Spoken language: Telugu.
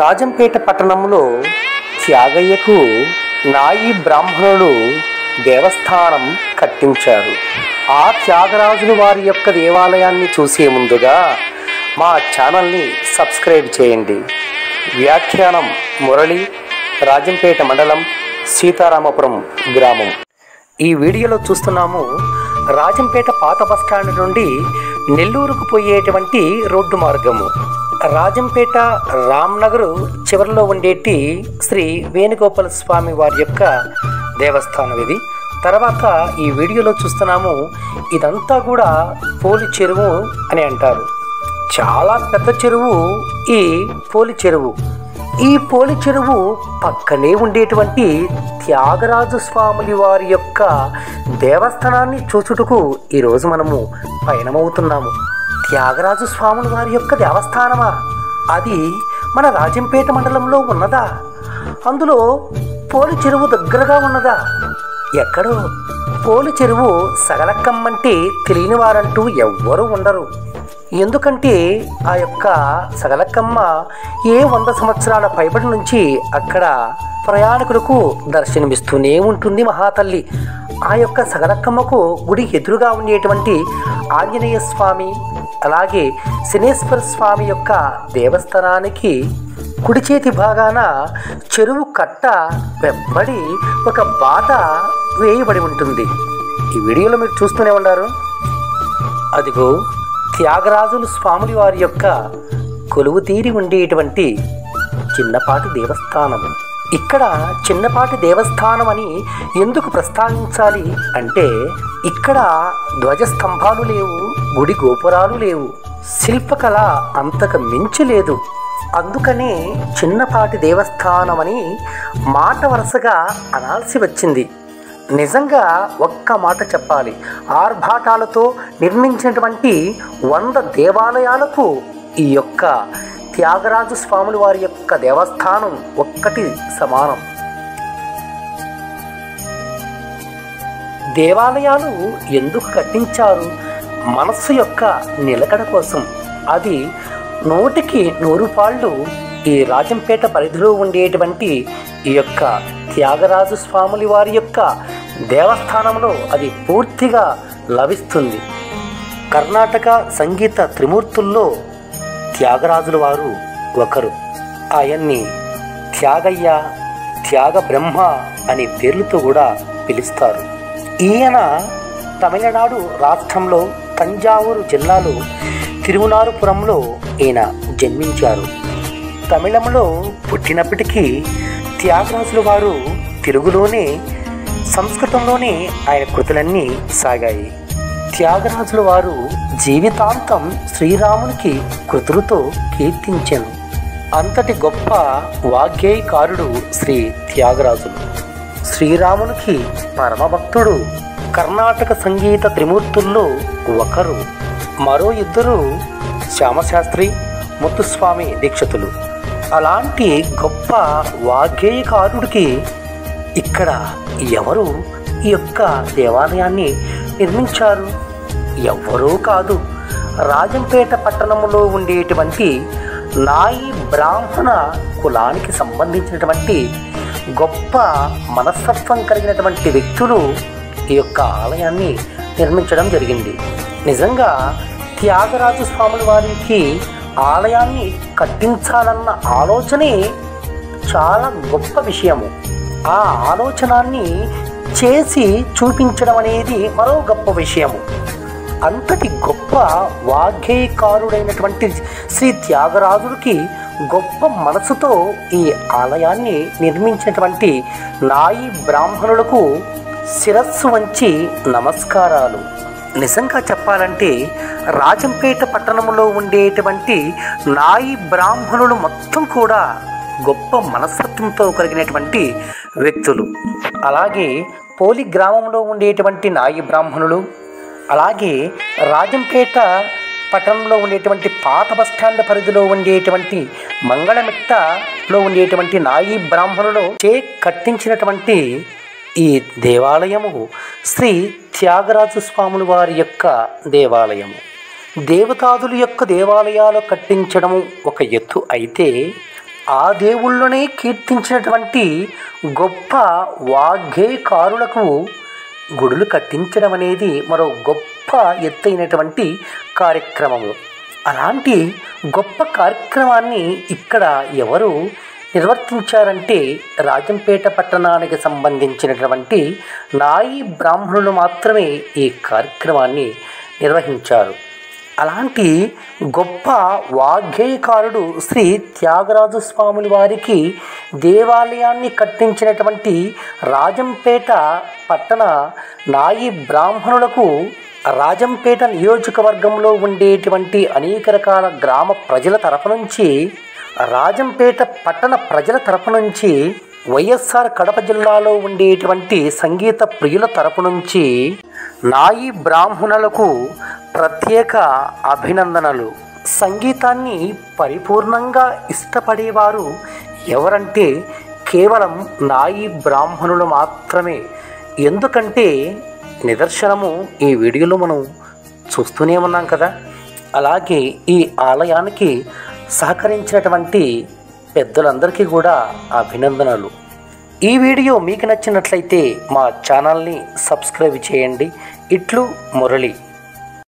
రాజంపేట పట్టణంలో త్యాగయ్యకు నాయి బ్రాహ్మణులు దేవస్థానం కట్టించారు ఆ త్యాగరాజులు వారి యొక్క దేవాలయాన్ని చూసే ముందుగా మా ఛానల్ని సబ్స్క్రైబ్ చేయండి. వ్యాఖ్యానం మురళి రాజంపేట మండలం సీతారామపురం గ్రామం. ఈ వీడియోలో చూస్తున్నాము రాజంపేట పాత బస్టాండ్ నుండి నెల్లూరుకు పోయేటువంటి రోడ్డు మార్గము రాజంపేట రామ్నగర్ చివరిలో ఉండేటి శ్రీ వేణుగోపాల స్వామి వారి యొక్క దేవస్థానం ఇది. తర్వాత ఈ వీడియోలో చూస్తున్నాము ఇదంతా కూడా పోలి చెరువు అని అంటారు. చాలా పెద్ద చెరువు ఈ పోలి చెరువు. ఈ పోలి చెరువు పక్కనే ఉండేటువంటి త్యాగరాజు స్వాములు వారి యొక్క దేవస్థానాన్ని చూచుటకు ఈరోజు మనము పయనమవుతున్నాము. త్యాగరాజు స్వాములు వారి యొక్క దేవస్థానమా? అది మన రాజంపేట మండలంలో ఉన్నదా? అందులో పోలి చెరువు దగ్గరగా ఉన్నదా? ఎక్కడో? పోలి చెరువు సగలక్కమ్మంటే తెలియని వారంటూ ఎవ్వరూ ఉండరు. ఎందుకంటే ఆ యొక్క సగలక్కమ్మ ఏ వంద సంవత్సరాల పైబడి నుంచి అక్కడ ప్రయాణికులకు దర్శనమిస్తూనే ఉంటుంది మహాతల్లి. ఆ యొక్క సగలక్కమ్మకు గుడి ఎదురుగా ఉండేటువంటి ఆంజనేయ స్వామి అలాగే శనేశ్వర స్వామి యొక్క దేవస్థానానికి కుడి చేతి భాగాన చెరువు కట్ట వెంబడి ఒక బాట వేయబడి ఉంటుంది. ఈ వీడియోలో మీరు చూస్తూనే ఉన్నారు అదిగో త్యాగరాజులు స్వాములు వారి యొక్క కొలువు తీరి ఉండేటువంటి చిన్నపాటి దేవస్థానం. ఇక్కడ చిన్నపాటి దేవస్థానం అని ఎందుకు ప్రస్తావించాలి అంటే ఇక్కడ ధ్వజస్తంభాలు లేవు గుడి గోపురాలు లేవు శిల్పకళ అంతకు మించి లేదు. అందుకనే చిన్నపాటి దేవస్థానం అని మాట వరుసగా అనాల్సి వచ్చింది. నిజంగా ఒక్క మాట చెప్పాలి. ఆర్భాటాలతో నిర్మించినటువంటి వంద దేవాలయాలకు ఈ యొక్క త్యాగరాజు స్వాముల వారి యొక్క దేవస్థానం ఒక్కటి సమానం. దేవాలయాలు ఎందుకు కట్టించారు? మనస్సు యొక్క నిలకడ కోసం. అది నూటికి నూరు పాళ్ళు ఈ రాజంపేట పరిధిలో ఉండేటువంటి ఈ యొక్క త్యాగరాజు స్వాములు వారి యొక్క దేవస్థానంలో అది పూర్తిగా లభిస్తుంది. కర్ణాటక సంగీత త్రిమూర్తుల్లో త్యాగరాజుల వారు ఒకరు. ఆయన్ని త్యాగయ్య త్యాగ బ్రహ్మ అనే పేర్లతో కూడా పిలుస్తారు. ఈయన తమిళనాడు రాష్ట్రంలో తంజావూరు జిల్లాలో తిరువనారుపురంలో ఈయన జన్మించారు. తమిళంలో పుట్టినప్పటికీ త్యాగరాజుల వారు తెలుగులోనే సంస్కృతంలోనే ఆయన కృతులన్నీ సాగాయి. త్యాగరాజుల వారు జీవితాంతం శ్రీరామునికి కృతులతో కీర్తించెను. అంతటి గొప్ప వాగ్గేయకారుడు శ్రీ త్యాగరాజులు శ్రీరామునికి పరమభక్తుడు కర్ణాటక సంగీత త్రిమూర్తుల్లో ఒకరు. మరో ఇద్దరు శ్యామశాస్త్రి ముత్తుస్వామి దీక్షితులు. అలాంటి గొప్ప వాగ్గేయకారుడికి ఇక్కడ ఎవరు ఈ యొక్క దేవాలయాన్ని నిర్మించారు? ఎవ్వరూ కాదు. రాజంపేట పట్టణంలో ఉండేటువంటి నాయి బ్రాహ్మణ కులానికి సంబంధించినటువంటి గొప్ప మనస్తత్వం కలిగినటువంటి వ్యక్తులు ఈ యొక్క ఆలయాన్ని నిర్మించడం జరిగింది. నిజంగా త్యాగరాజు స్వాముల వారికి ఆలయాన్ని కట్టించాలన్న ఆలోచనే చాలా గొప్ప విషయము. ఆ ఆలోచనాన్ని చేసి చూపించడం అనేది మరో గొప్ప విషయము. అంతటి గొప్ప వాగ్గేయకారుడైనటువంటి శ్రీ త్యాగరాజుడికి గొప్ప మనసుతో ఈ ఆలయాన్ని నిర్మించినటువంటి నాయి బ్రాహ్మణులకు శిరస్సు వంచి నమస్కారాలు. నిజంగా చెప్పాలంటే రాజంపేట పట్టణంలో ఉండేటువంటి నాయి బ్రాహ్మణులు మొత్తం కూడా గొప్ప మనస్తత్వంతో కలిగినటువంటి వ్యక్తులు. అలాగే పోలి గ్రామంలో ఉండేటువంటి నాయి బ్రాహ్మణులు అలాగే రాజంపేట పట్టణంలో ఉండేటువంటి పాత బస్టాండ్ పరిధిలో ఉండేటువంటి మంగళమిట్టలో ఉండేటువంటి నాయి బ్రాహ్మణులు చే కట్టించినటువంటి ఈ దేవాలయము శ్రీ త్యాగరాజు స్వాముల వారి యొక్క దేవాలయము. దేవతాదుల యొక్క దేవాలయాలు కట్టించడం ఒక ఎత్తు అయితే ఆ దేవుళ్ళనే కీర్తించినటువంటి గొప్ప వాగ్గేయకారులకు గుడులు కట్టించడం అనేది మరో గొప్ప ఎత్తైనటువంటి కార్యక్రమము. అలాంటి గొప్ప కార్యక్రమాన్ని ఇక్కడ ఎవరు నిర్వర్తించారంటే రాజంపేట పట్టణానికి సంబంధించినటువంటి నాయి బ్రాహ్మణులు మాత్రమే ఈ కార్యక్రమాన్ని నిర్వహించారు. అలాంటి గొప్ప వాగ్గేయకారుడు శ్రీ త్యాగరాజు స్వాముల వారికి దేవాలయాన్ని కట్టించినటువంటి రాజంపేట పట్టణ నాయి బ్రాహ్మణులకు రాజంపేట నియోజకవర్గంలో ఉండేటువంటి అనేక రకాల గ్రామ ప్రజల తరపు నుంచి రాజంపేట పట్టణ ప్రజల తరపు నుంచి వైఎస్ఆర్ కడప జిల్లాలో ఉండేటువంటి సంగీత ప్రియుల తరపు నుంచి నాయి బ్రాహ్మణులకు ప్రత్యేక అభినందనలు. సంగీతాన్ని పరిపూర్ణంగా ఇష్టపడేవారు ఎవరంటే కేవలం నాయి బ్రాహ్మణులు మాత్రమే. ఎందుకంటే నిదర్శనము ఈ వీడియోలో మనం చూస్తూనే ఉన్నాం కదా. అలాగే ఈ ఆలయానికి సహకరించినటువంటి పెద్దలందరికీ కూడా అభినందనలు. ఈ వీడియో మీకు నచ్చినట్లయితే మా ఛానల్ని సబ్స్క్రైబ్ చేయండి. ఇట్లు మురళి.